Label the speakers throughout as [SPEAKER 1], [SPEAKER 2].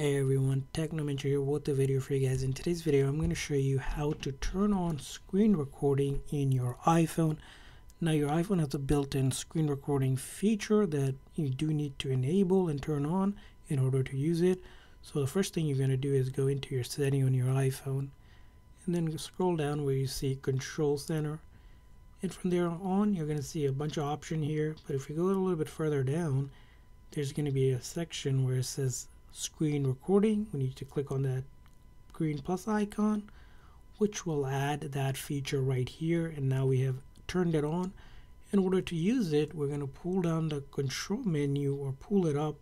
[SPEAKER 1] Hey everyone, Technomentary here with the video for you guys. In today's video, I'm going to show you how to turn on screen recording in your iPhone. Now your iPhone has a built-in screen recording feature that you do need to enable and turn on in order to use it. So the first thing you're going to do is go into your setting on your iPhone and then scroll down where you see Control Center. And from there on, you're going to see a bunch of options here. But if you go a little bit further down, there's going to be a section where it says screen recording. We need to click on that green plus icon which will add that feature right here. And now we have turned it on. In order to use it we're going to pull down the control menu or pull it up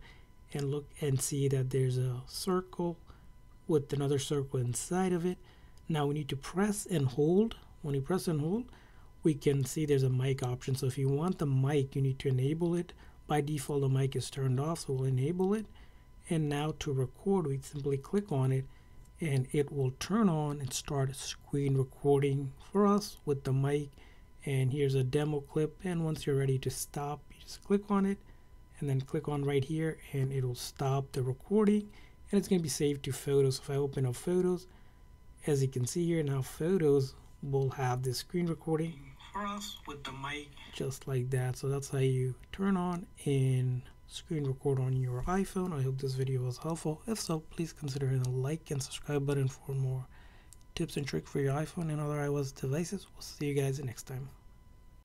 [SPEAKER 1] and look and see that there's a circle with another circle inside of it. Now we need to press and hold. When you press and hold we can see there's a mic option. So if you want the mic you need to enable it. By default the mic is turned off so we'll enable it and now to record we simply click on it and it will turn on and start screen recording for us with the mic. And here's a demo clip and once you're ready to stop you just click on it and then click on right here and it'll stop the recording. And it's going to be saved to photos. If I open up photos as you can see here now photos will have the screen recording for us with the mic. just like that. So that's how you turn on in screen record on your iPhone. I hope this video was helpful. If so, please consider hitting the like and subscribe button for more tips and tricks for your iPhone and other iOS devices. We'll see you guys next time.